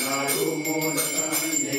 लाडू मोदकांचे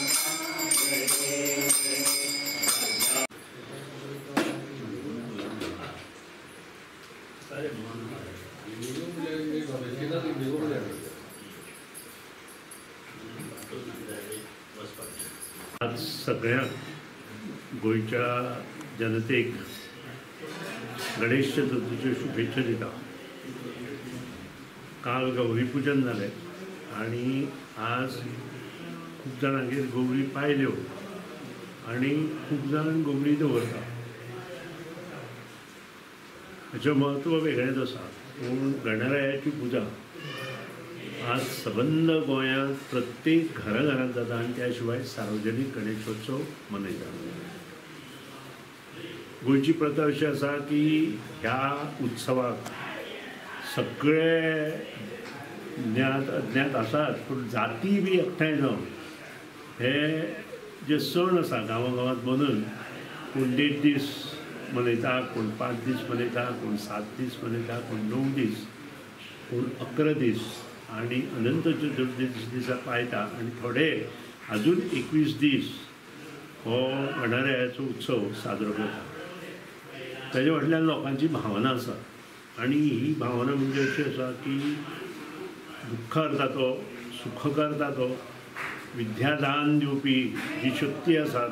आज सगळ्या गोंयच्या जनतेक गणेश चतुर्थीच्यो शुभेच्छा दिता. काल गौरी पुजन जालें आनी आज खूब जाणांगेर गोबरी पायल्यो हो. आनी खूब जाण गोबरी दवरता हाचें म्हत्व वेगळेंच आसा पूण गणरायाची पुजा. आज सबंद गोंयांत प्रत्येक घरा घरांत जाता आनी त्या शिवाय सार्वजनीक गणेशोत्सव मनयतात गोंयची प्रथा अशी आसा की ह्या उत्सवाक सगळे ज्ञात अज्ञात आसात पूण जाती बी एकठांय जावन हे जे सण आसा गांवागांवांत बनून कोण देड दीस मनयता कोण पांच दीस मनयता कोण सात दीस मनयता कोण णव दीस कोण अकरा दीस आनी अनंत चतुर्दशी दिसा पायता आनी थोडे अजून एकवीस दीस हो गणरायाचो उत्सव साजरो करता ताजे फाटल्यान लोकांची भावना आसा आनी ही भावना म्हणजे अशी आसा की दुख्खार जातो सुखकार जातो विद्यादान दिवपी जी शक्ती आसा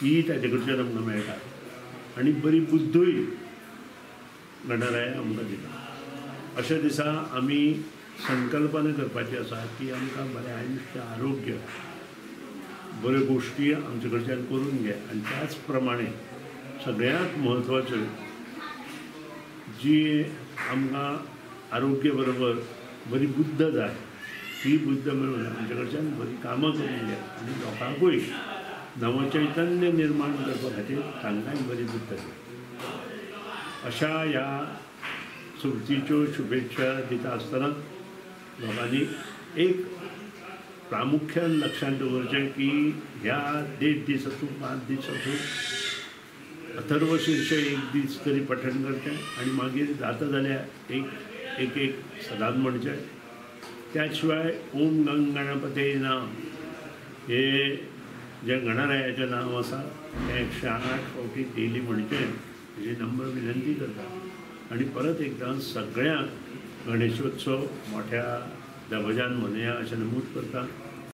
ती ताचे कडच्यान आमकां मेळटा आनी बरी बुद्धूय गणराय आमकां दिता अशा दिसा आमी संकल्पना करपाची आसा की आमकां बरें आयुश्य आरोग्य बऱ्यो गोश्टी आमचे कडच्यान करून घे आनी त्याच प्रमाणे सगळ्यांत म्हत्वाच्यो जी आमकां आरोग्य बरोबर बरी बुद्ध जाय ही बुद्ध मेळून आमचे कडच्यान बरी कामां करून आनी लोकांकूय नवचैतन्य निर्माण करपा खातीर तांकांय बरी बुद्ध अशा ह्या चवथीच्यो शुभेच्छा दिता आसतना लोकांनी एक प्रामुख्यान लक्षांत दवरचें की ह्या देड दीस आसूं पांच दीस आसूं अथर्व शीर्ष एक दीस तरी पठण करचें आनी मागीर जाता जाल्यार एक एक एक सदांच म्हणचें त्या शिवाय ओम गंग गणपते नाम. हे ज्या गणरायाचं नांव आसा तें एकशे आठ फावटी डेली म्हणजे हेजी नंबर विनंती करता आनी परत एकदां सगळ्यांक गणेशोत्सव मोठ्या दबाज्यान मनया अशें नमूद करता